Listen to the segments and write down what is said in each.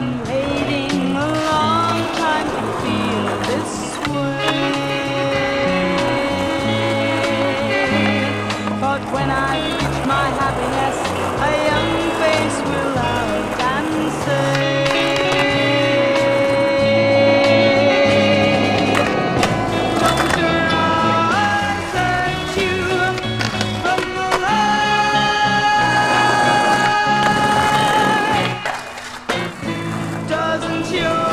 waiting a long time to feel this way. But when I reach my happiness, a young face will. you.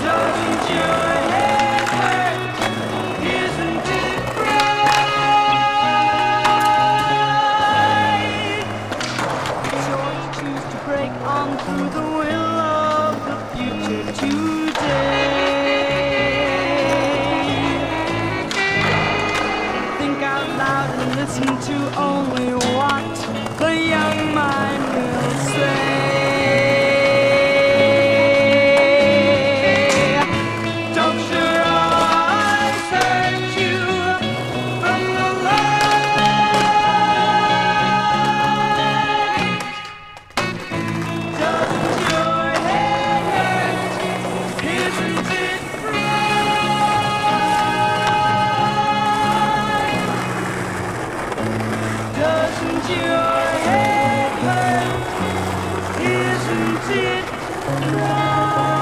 Don't you listen to only what the young mind will say. Thank you.